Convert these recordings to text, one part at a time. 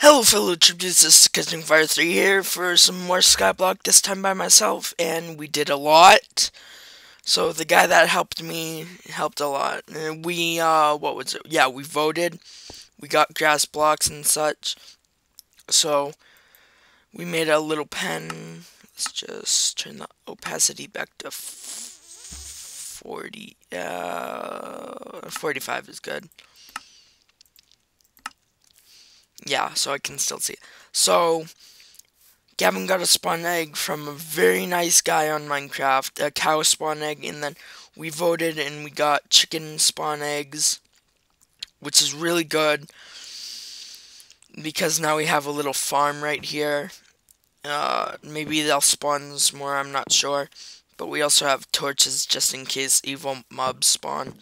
Hello fellow tributes, this is Catching Fire 3 here for some more Skyblock, this time by myself, and we did a lot. So the guy that helped me helped a lot. And we, uh, what was it? Yeah, we voted. We got grass blocks and such. So, we made a little pen. Let's just turn the opacity back to 40. Uh, 45 is good. Yeah, so I can still see it. So, Gavin got a spawn egg from a very nice guy on Minecraft, a cow spawn egg, and then we voted and we got chicken spawn eggs, which is really good because now we have a little farm right here. Uh, maybe they'll spawn some more, I'm not sure. But we also have torches just in case evil mobs spawn.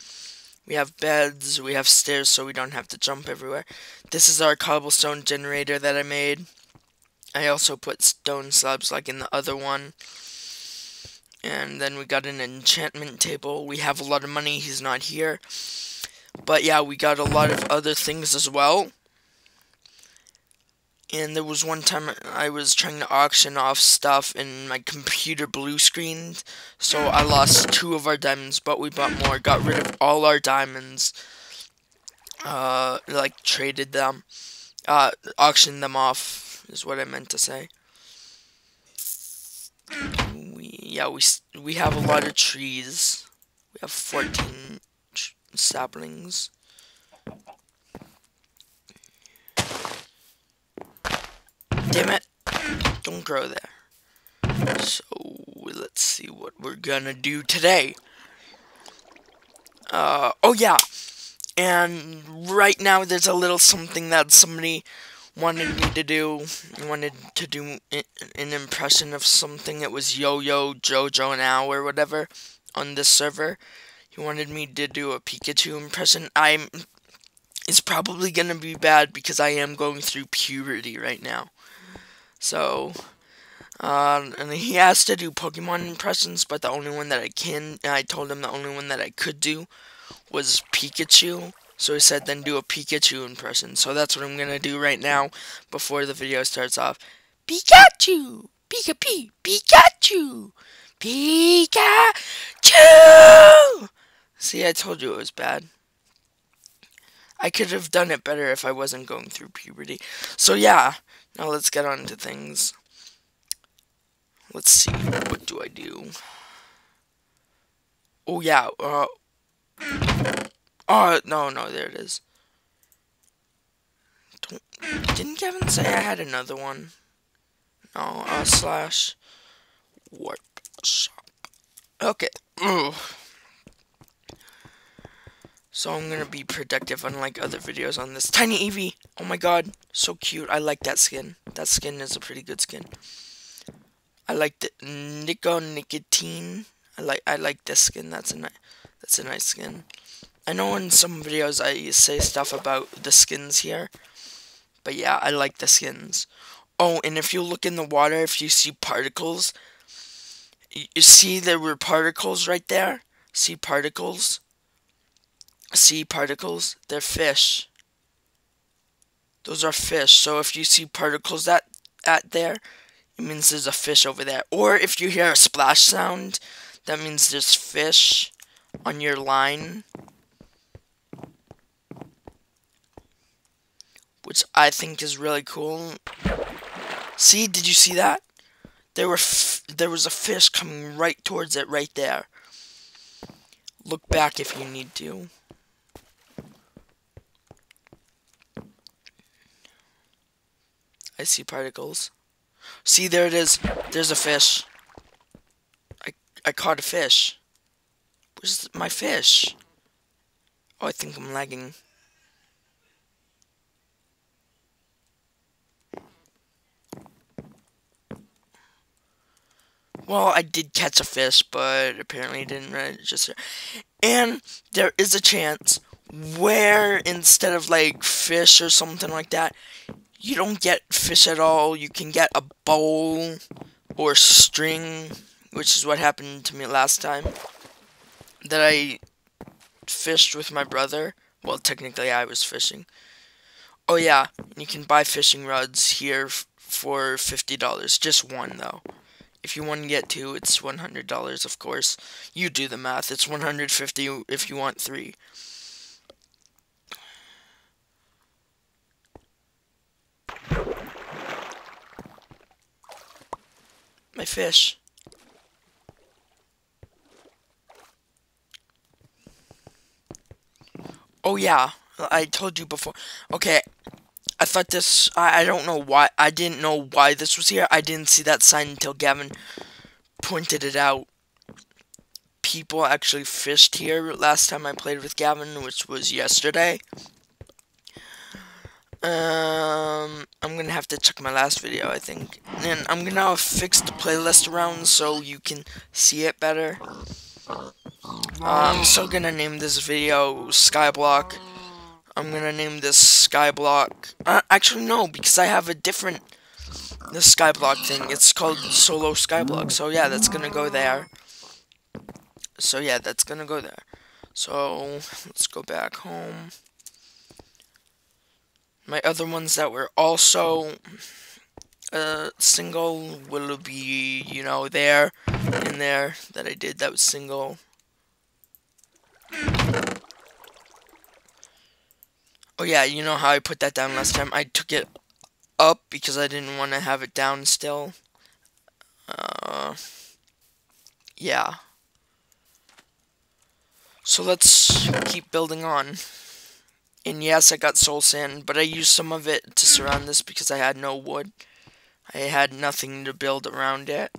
We have beds, we have stairs so we don't have to jump everywhere. This is our cobblestone generator that I made. I also put stone slabs like in the other one. And then we got an enchantment table. We have a lot of money, he's not here. But yeah, we got a lot of other things as well. And there was one time I was trying to auction off stuff and my computer blue screened. So I lost two of our diamonds, but we bought more. Got rid of all our diamonds. Uh, like traded them. Uh, auctioned them off is what I meant to say. We, yeah, we, we have a lot of trees. We have 14 saplings. Damn it. Don't grow there. So, let's see what we're gonna do today. Uh, oh yeah. And right now there's a little something that somebody wanted me to do. Wanted to do an impression of something. It was Yo-Yo Jojo Now or whatever on this server. He wanted me to do a Pikachu impression. I'm... It's probably gonna be bad because I am going through puberty right now. So, um, and he asked to do Pokemon impressions, but the only one that I can, I told him the only one that I could do was Pikachu. So he said, then do a Pikachu impression. So that's what I'm going to do right now before the video starts off. Pikachu! Pika P! Pikachu! Pikachu! See, I told you it was bad. I could have done it better if I wasn't going through puberty. So yeah, now let's get on to things. Let's see, what do I do? Oh yeah, uh... Oh, no, no, there it is. Don't, didn't Kevin say I had another one? No, uh, slash warp shop. Okay. Ugh. So I'm gonna be productive unlike other videos on this. Tiny Eevee! Oh my god, so cute. I like that skin. That skin is a pretty good skin. I like the Nico Nicotine. I like I like this skin. That's a nice that's a nice skin. I know in some videos I say stuff about the skins here. But yeah, I like the skins. Oh, and if you look in the water, if you see particles, you see there were particles right there? See particles? Sea particles, they're fish. Those are fish. So if you see particles that at there, it means there's a fish over there. Or if you hear a splash sound, that means there's fish on your line. Which I think is really cool. See, did you see that? There were there was a fish coming right towards it right there. Look back if you need to. I see particles. See, there it is. There's a fish. I, I caught a fish. Where's my fish? Oh, I think I'm lagging. Well, I did catch a fish, but apparently didn't register. And there is a chance where instead of like fish or something like that, you don't get fish at all. You can get a bowl or string, which is what happened to me last time. That I fished with my brother. Well, technically I was fishing. Oh yeah, you can buy fishing rods here for $50. Just one though. If you want to get two, it's $100 of course. You do the math. It's 150 if you want three. My fish. Oh yeah, I told you before. Okay, I thought this, I, I don't know why, I didn't know why this was here. I didn't see that sign until Gavin pointed it out. People actually fished here last time I played with Gavin, which was yesterday. Um, I'm gonna have to check my last video, I think. And I'm gonna fix the playlist around so you can see it better. Uh, I'm still gonna name this video Skyblock. I'm gonna name this Skyblock. Uh, actually, no, because I have a different the Skyblock thing. It's called Solo Skyblock. So yeah, that's gonna go there. So yeah, that's gonna go there. So let's go back home. My other ones that were also uh, single will be, you know, there in there that I did that was single. Oh yeah, you know how I put that down last time? I took it up because I didn't want to have it down still. Uh, yeah. So let's keep building on. And yes, I got soul sand, but I used some of it to surround this because I had no wood. I had nothing to build around it.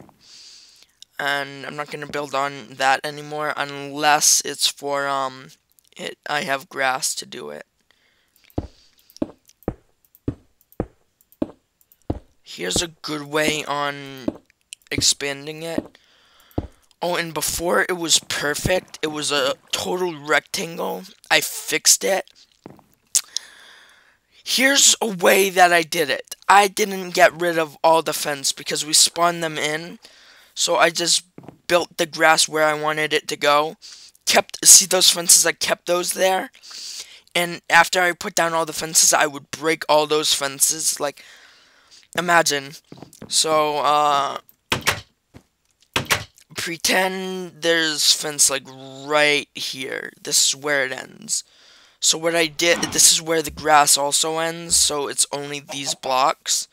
And I'm not going to build on that anymore unless it's for, um, it. I have grass to do it. Here's a good way on expanding it. Oh, and before it was perfect, it was a total rectangle. I fixed it Here's a way that I did it. I didn't get rid of all the fence because we spawned them in. So I just built the grass where I wanted it to go. Kept, see those fences? I kept those there. And after I put down all the fences, I would break all those fences. Like, imagine. So, uh, pretend there's fence like right here. This is where it ends. So what I did, this is where the grass also ends, so it's only these blocks.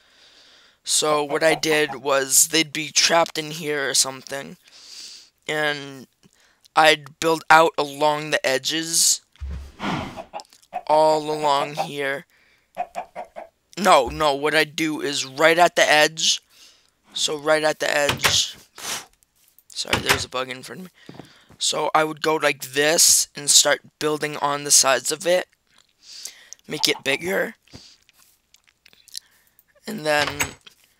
So what I did was they'd be trapped in here or something, and I'd build out along the edges, all along here. No, no, what I do is right at the edge, so right at the edge, sorry, there's a bug in front of me. So I would go like this and start building on the sides of it. Make it bigger. And then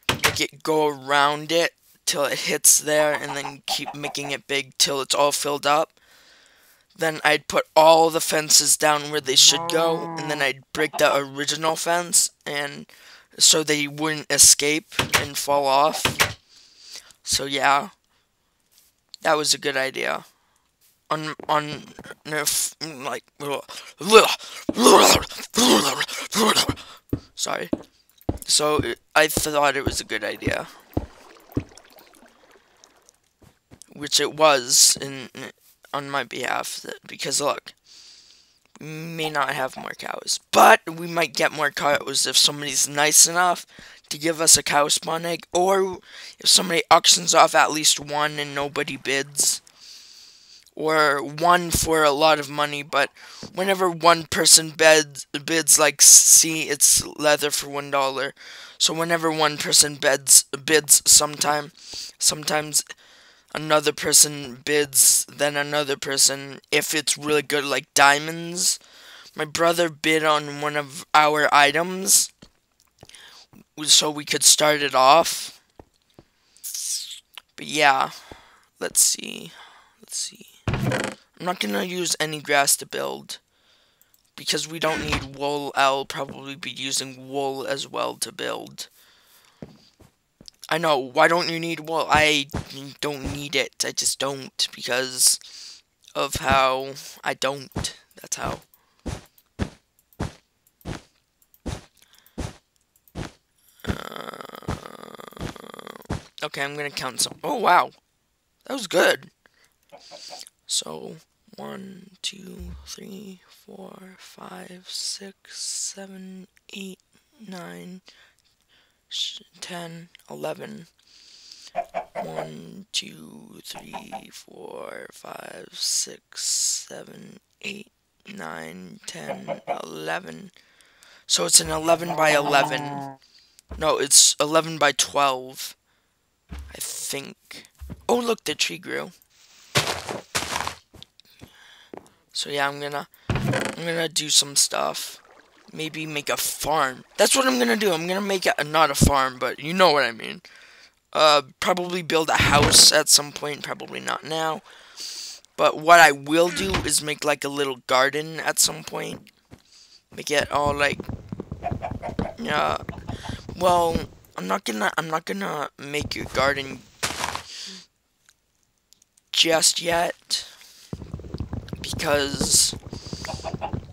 make it go around it till it hits there and then keep making it big till it's all filled up. Then I'd put all the fences down where they should go and then I'd break the original fence and so they wouldn't escape and fall off. So yeah, that was a good idea on on like sorry. So I thought it was a good idea, which it was in on my behalf. Because look, we may not have more cows, but we might get more cows if somebody's nice enough to give us a cow spawn egg, or if somebody auctions off at least one and nobody bids or one for a lot of money, but whenever one person bids, bids like see it's leather for one dollar. So whenever one person bids bids sometime sometimes another person bids then another person if it's really good like diamonds. My brother bid on one of our items so we could start it off. But yeah, let's see. Let's see. I'm not going to use any grass to build. Because we don't need wool. I'll probably be using wool as well to build. I know. Why don't you need wool? I don't need it. I just don't. Because of how I don't. That's how. Uh, okay, I'm going to count some. Oh, wow. That was good. So, one, two, three, four, five, six, seven, eight, nine, ten, eleven. One, two, three, four, five, six, seven, eight, nine, ten, eleven. So it's an 11 by 11. No, it's 11 by 12. I think. Oh, look, the tree grew. So yeah, I'm gonna, I'm gonna do some stuff. Maybe make a farm. That's what I'm gonna do. I'm gonna make it not a farm, but you know what I mean. Uh, probably build a house at some point. Probably not now. But what I will do is make like a little garden at some point. Make it all like, yeah. Well, I'm not gonna, I'm not gonna make your garden just yet because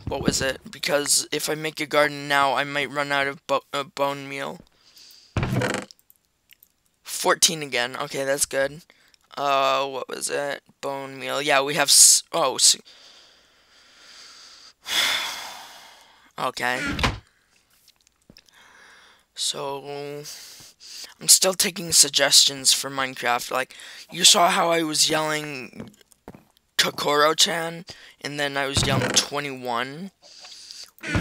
what was it? Because if I make a garden now, I might run out of bo uh, bone meal. 14 again. Okay, that's good. Uh, what was it? Bone meal. Yeah, we have. oh. okay. So. I'm still taking suggestions for Minecraft. Like, you saw how I was yelling Kokoro-chan, and then I was yelling 21.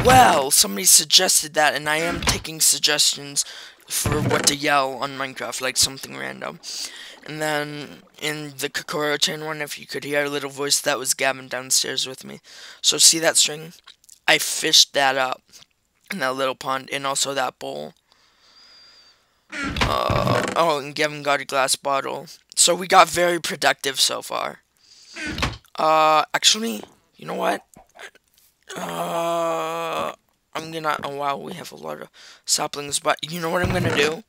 Well, somebody suggested that, and I am taking suggestions for what to yell on Minecraft, like something random. And then in the Kokoro-chan one, if you could hear a little voice, that was Gavin downstairs with me. So see that string? I fished that up in that little pond, and also that bowl. Uh, oh, and Gavin got a glass bottle. So we got very productive so far. Uh, actually, you know what? Uh, I'm gonna, oh wow, we have a lot of saplings, but you know what I'm gonna do?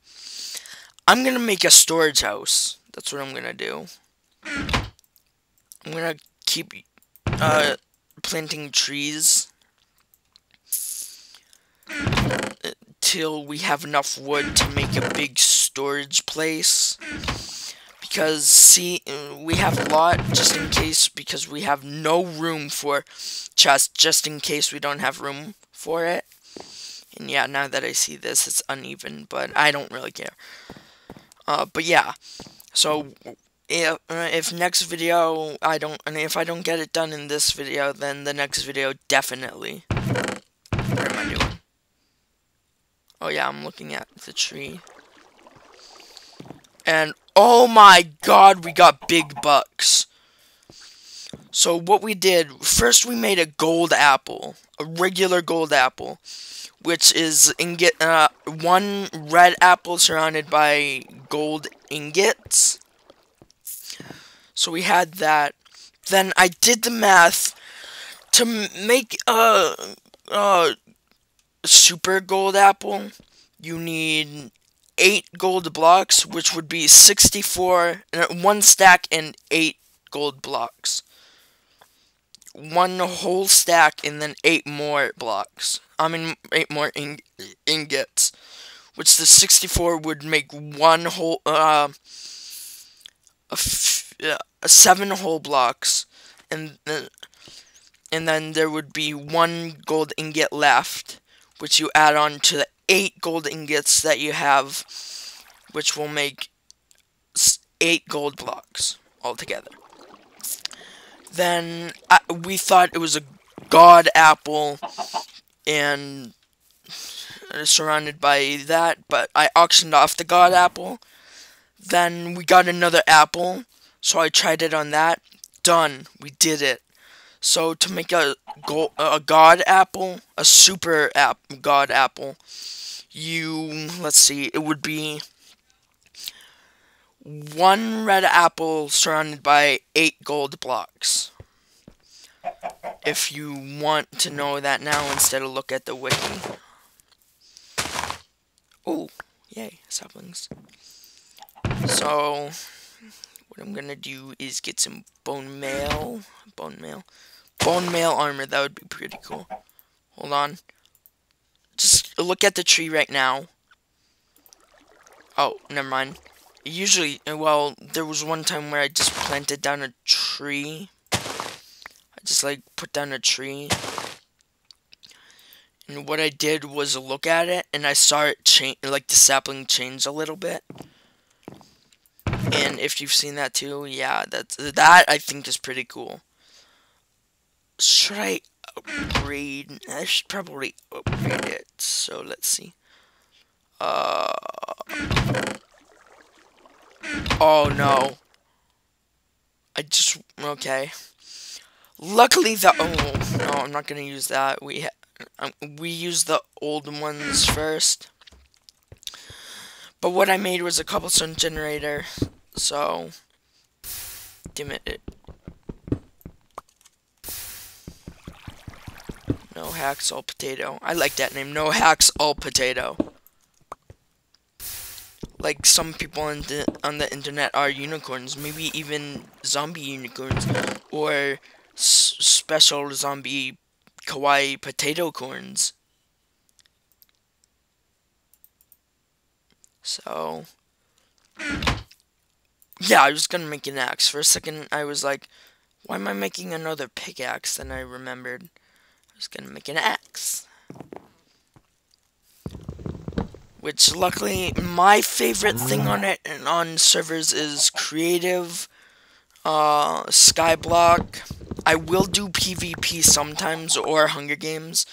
I'm gonna make a storage house. That's what I'm gonna do. I'm gonna keep, uh, planting trees. Till we have enough wood to make a big storage place because see we have a lot just in case because we have no room for chest just in case we don't have room for it. And yeah now that I see this it's uneven but I don't really care. Uh, but yeah so if, uh, if next video I don't and if I don't get it done in this video then the next video definitely. What am I doing? Oh yeah I'm looking at the tree and oh my god, we got big bucks. So what we did, first we made a gold apple. A regular gold apple. Which is ingot, uh, one red apple surrounded by gold ingots. So we had that. Then I did the math to make a, a super gold apple. You need eight gold blocks, which would be 64, uh, one stack and eight gold blocks. One whole stack and then eight more blocks. I mean, eight more ing ingots. Which the 64 would make one whole, uh, a, uh, seven whole blocks. And and then there would be one gold ingot left, which you add on to the eight gold ingots that you have, which will make eight gold blocks altogether. Then I, we thought it was a god apple and uh, surrounded by that, but I auctioned off the god apple. Then we got another apple, so I tried it on that. Done. We did it. So to make a gold, a god apple, a super app god apple, you, let's see, it would be one red apple surrounded by eight gold blocks. If you want to know that now instead of look at the wiki. Oh, yay, saplings. So, what I'm gonna do is get some bone mail. Bone mail. Bone mail armor, that would be pretty cool. Hold on. Just look at the tree right now. Oh, never mind. usually, uh, well, there was one time where I just planted down a tree. I just like put down a tree. And what I did was look at it and I saw it change, like the sapling change a little bit. And if you've seen that too, yeah, that's, that I think is pretty cool. Should I upgrade? I should probably upgrade it. So let's see. Uh. Oh no. I just okay. Luckily the oh no, I'm not gonna use that. We um, we use the old ones first. But what I made was a cobblestone generator, so damn it. it no hacks all potato. I like that name. No hacks all potato. Like some people on the on the internet are unicorns, maybe even zombie unicorns, or special zombie kawaii potato corns. So, yeah, I was gonna make an axe. For a second, I was like, why am I making another pickaxe? Then I remembered Was gonna make an axe. Which, luckily, my favorite thing on it and on servers is creative, uh, skyblock. I will do PvP sometimes or Hunger Games,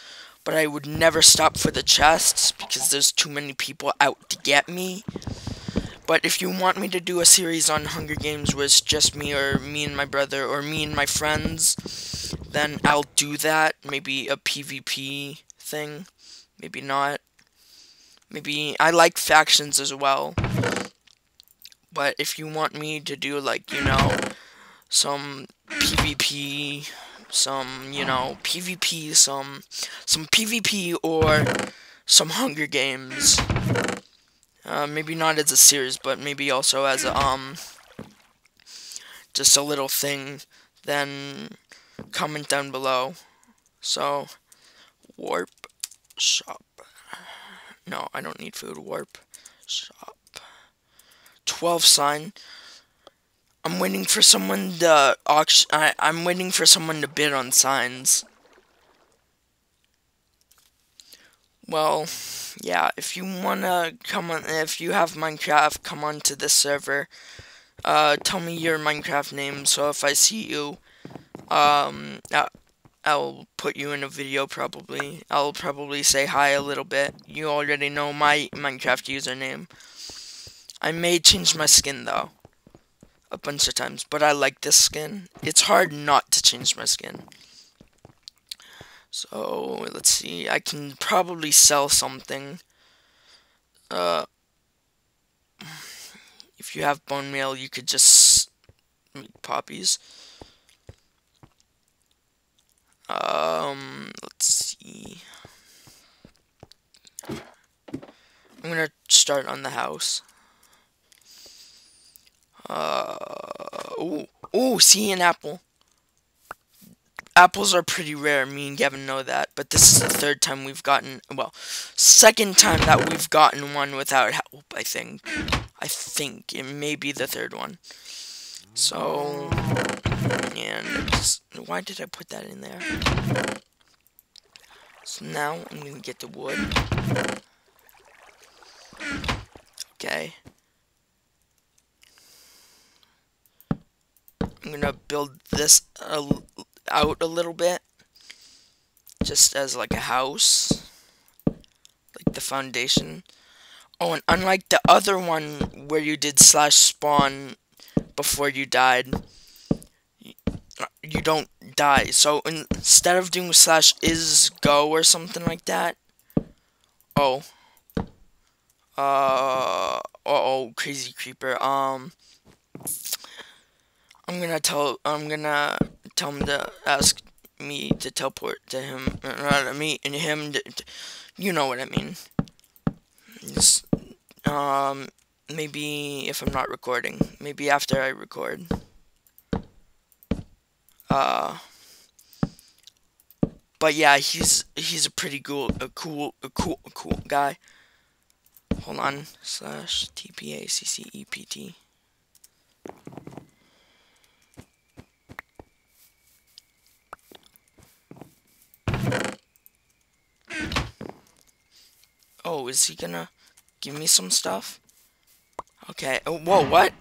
but I would never stop for the chests because there's too many people out to get me. But if you want me to do a series on Hunger Games with just me or me and my brother or me and my friends, then I'll do that. Maybe a PvP thing. Maybe not. Maybe I like factions as well. But if you want me to do like, you know, some PvP, some, you know, PvP, some, some PvP or some Hunger Games. Uh, maybe not as a series, but maybe also as a, um, just a little thing, then comment down below. So, warp shop. No, I don't need food. Warp shop. 12 sign. I'm waiting for someone to auction. I, I'm waiting for someone to bid on signs. Well, yeah, if you wanna come on, if you have Minecraft, come on to this server. Uh, tell me your Minecraft name, so if I see you, um, I'll put you in a video probably. I'll probably say hi a little bit. You already know my Minecraft username. I may change my skin though a bunch of times, but I like this skin. It's hard not to change my skin. So, let's see. I can probably sell something. Uh, if you have bone meal, you could just make poppies. Um, let's see. I'm gonna start on the house. Uh, oh, oh, see an apple. Apples are pretty rare, me and Gavin know that, but this is the third time we've gotten, well, second time that we've gotten one without help, I think. I think, it may be the third one. So, and why did I put that in there? So now, I'm gonna get the wood. Okay. I'm gonna build this out a little bit just as like a house like the foundation. Oh and unlike the other one where you did slash spawn before you died you don't die. So instead of doing slash is go or something like that oh uh oh crazy creeper um I'm gonna tell I'm gonna tell him to ask me to teleport to him, not me and him. To, to, you know what I mean. Just, um, maybe if I'm not recording, maybe after I record. Uh, but yeah, he's he's a pretty cool, a cool, a cool, a cool guy. Hold on. Slash TPACCEPT. Is he gonna give me some stuff? Okay. Oh, whoa, what?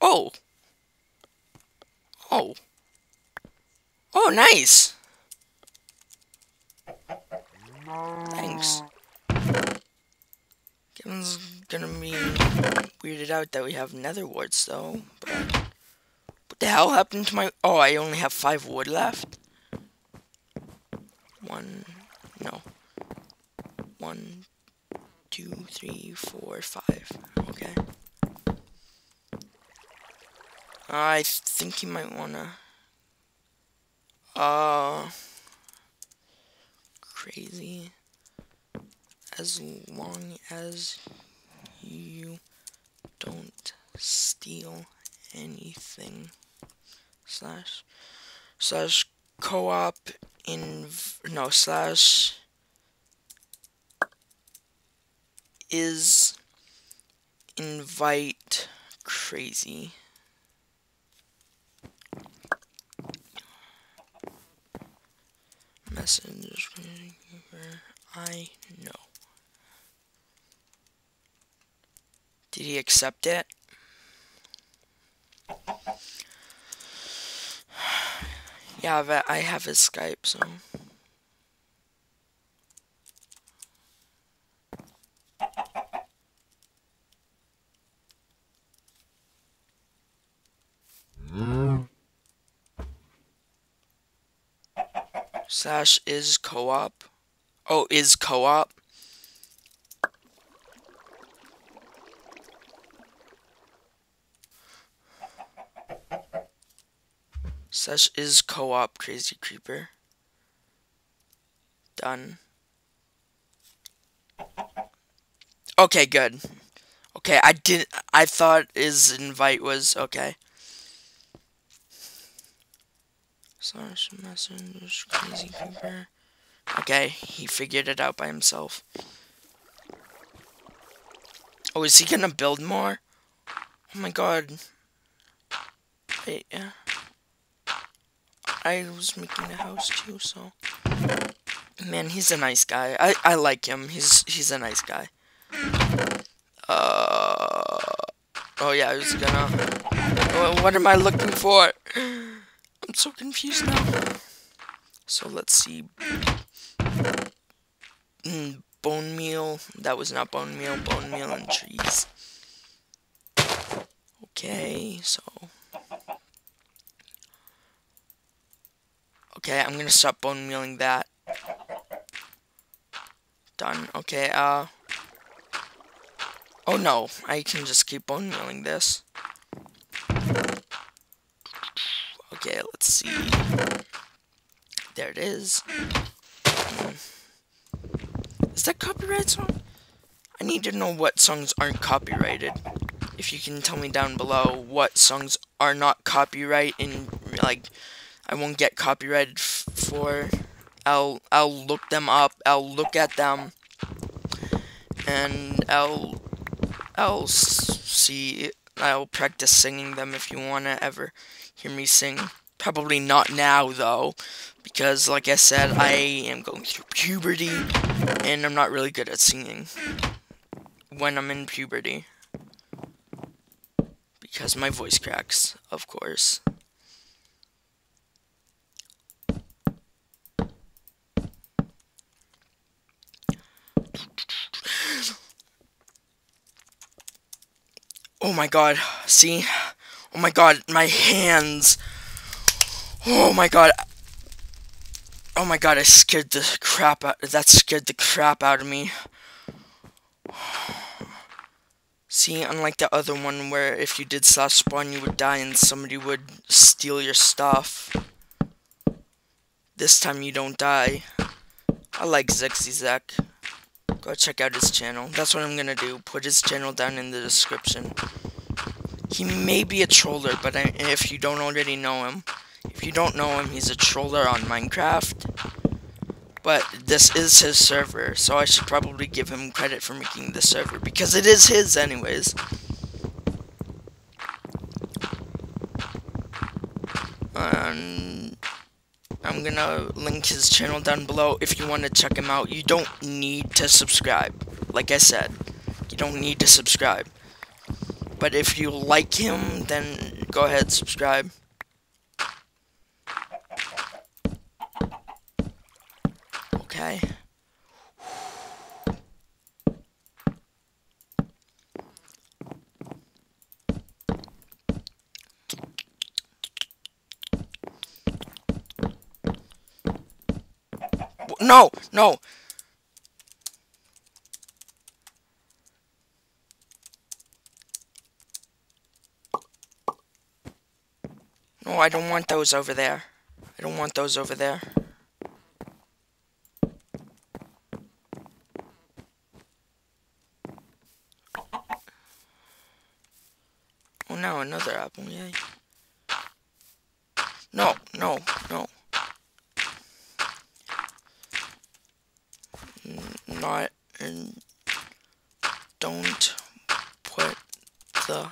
Oh. Oh. Oh, nice. Thanks. Kevin's gonna be weirded out that we have nether warts, though. But what the hell happened to my... Oh, I only have five wood left. One... No. One, two, three, four, five. Okay. I think you might wanna... Uh... Crazy. As long as you don't steal anything. Slash... Slash co-op in... No, slash... Is invite crazy. Message I know. Did he accept it? Yeah, but I have his Skype, so. Slash is co-op. Oh, is co-op. Slash is co-op crazy creeper. Done. Okay, good. Okay, I didn't I thought his invite was okay. Slash message crazy creeper. Okay, he figured it out by himself. Oh, is he gonna build more? Oh my god. Wait, yeah. I was making a house too, so. Man, he's a nice guy. I, I like him. He's he's a nice guy. Uh. Oh yeah, I was gonna. What am I looking for? I'm so confused now. So let's see. Mm, bone meal. That was not bone meal. Bone meal and trees. Okay, so. Okay, I'm gonna stop bone mealing that. Done. Okay, uh. Oh no, I can just keep bone mealing this. Okay, let's see. There it is. Hmm. Is that copyright song? I need to know what songs aren't copyrighted. If you can tell me down below what songs are not copyright and like I won't get copyrighted for. I'll I'll look them up. I'll look at them and I'll I'll see I'll practice singing them if you want to ever hear me sing. Probably not now, though, because, like I said, I am going through puberty, and I'm not really good at singing when I'm in puberty. Because my voice cracks, of course. Oh my god, see? Oh my god, my hands. Oh my god. Oh my god, I scared the crap out that scared the crap out of me. See, unlike the other one where if you did slash spawn you would die and somebody would steal your stuff. This time you don't die. I like Zexy Go check out his channel. That's what I'm gonna do. Put his channel down in the description. He may be a troller, but I, if you don't already know him, if you don't know him, he's a troller on Minecraft. But this is his server, so I should probably give him credit for making the server, because it is his anyways. I'm gonna link his channel down below if you want to check him out. You don't need to subscribe. Like I said, you don't need to subscribe. But if you like him, then go ahead subscribe. Okay. No, no. No, I don't want those over there. I don't want those over there. Oh no, another apple, yay. No, no, no. Not, and don't put the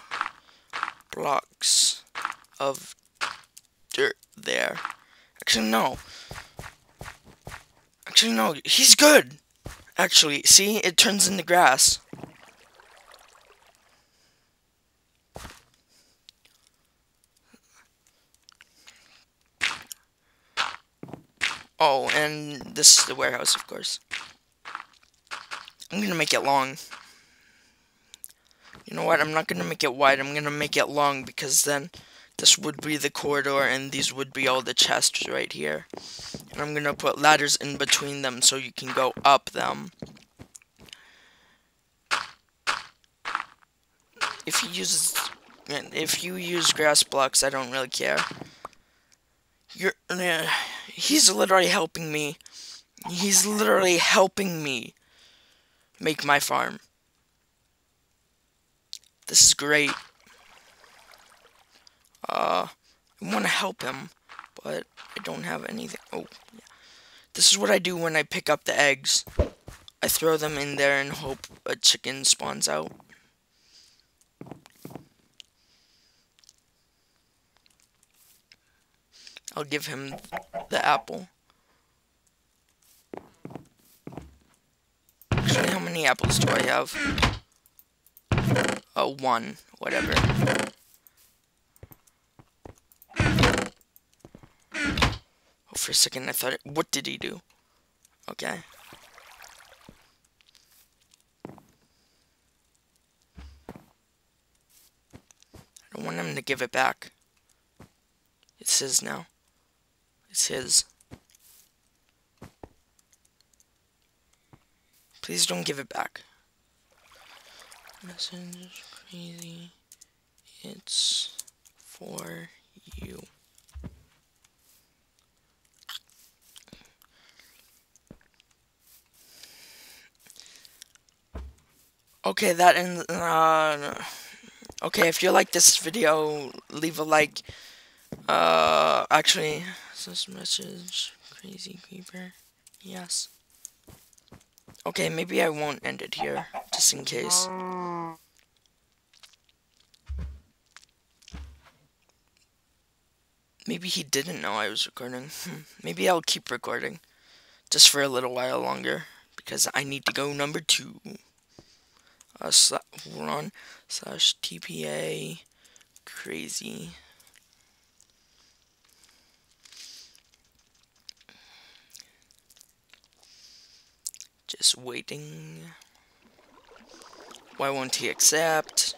blocks of dirt there. Actually, no. Actually, no. He's good. Actually, see? It turns into grass. Oh, and this is the warehouse, of course. I'm gonna make it long. You know what? I'm not gonna make it wide. I'm gonna make it long because then this would be the corridor and these would be all the chests right here. And I'm gonna put ladders in between them so you can go up them. If you use if you use grass blocks, I don't really care. You're uh, he's literally helping me. He's literally helping me make my farm. This is great. Uh, I want to help him, but I don't have anything. Oh, yeah. This is what I do when I pick up the eggs. I throw them in there and hope a chicken spawns out. I'll give him the apple. Actually, how many apples do I have? Oh, one. Whatever. Oh, for a second I thought it... What did he do? Okay. I don't want him to give it back. It's his now. It's his. Please don't give it back. Message crazy. It's for you. Okay, that ends. Uh, okay, if you like this video, leave a like. Uh, actually, this message, crazy creeper. Yes. Okay, maybe I won't end it here, just in case. Maybe he didn't know I was recording. Hmm, maybe I'll keep recording. Just for a little while longer. Because I need to go number two. Uh, hold on. Slash TPA. Crazy. Just waiting. Why won't he accept?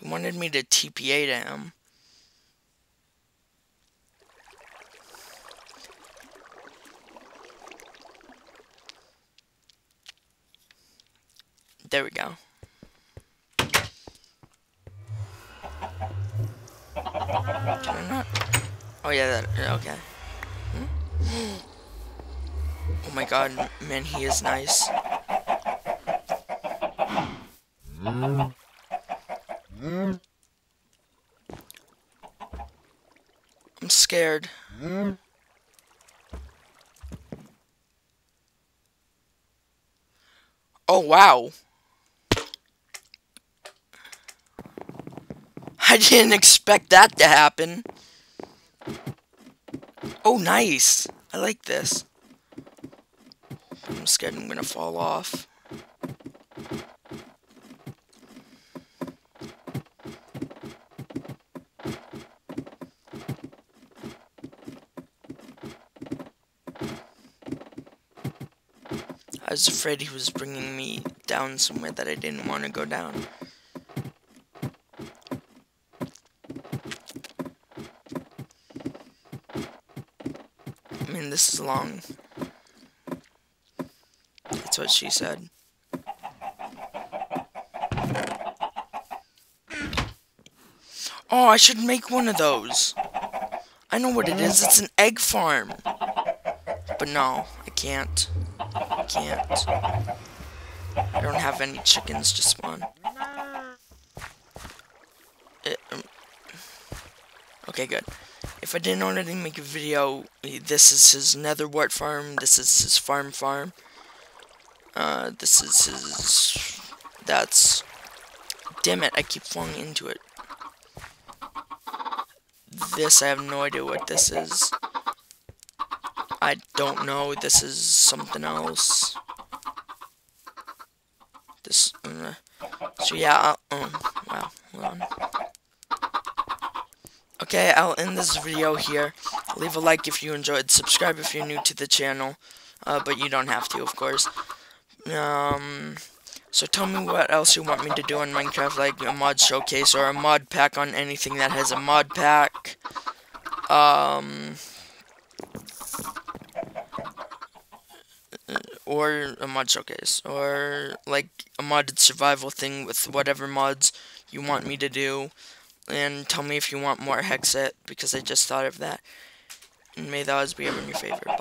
He wanted me to TPA to him. There we go. Oh yeah, that, okay. Hmm? Oh my god, man, he is nice. I'm scared. Oh, wow. I didn't expect that to happen. Oh, nice. I like this. I'm scared I'm gonna fall off. I was afraid he was bringing me down somewhere that I didn't want to go down. I mean, this is long. What she said. Oh, I should make one of those. I know what it is. It's an egg farm. But no, I can't I can't. I don't have any chickens to spawn. It, um, okay, good. If I didn't already make a video, this is his nether wart farm, this is his farm farm. Uh, this is his... That's... Damn it, I keep falling into it. This, I have no idea what this is. I don't know. This is something else. This. Uh, so yeah. I'll, um. Wow. Hold on. Okay, I'll end this video here. Leave a like if you enjoyed. Subscribe if you're new to the channel. Uh, but you don't have to, of course. Um. So tell me what else you want me to do in Minecraft, like a mod showcase or a mod pack on anything that has a mod pack. Um. or a mod showcase, or like a modded survival thing with whatever mods you want me to do, and tell me if you want more Hexxit, because I just thought of that. And may the odds be ever in your favor.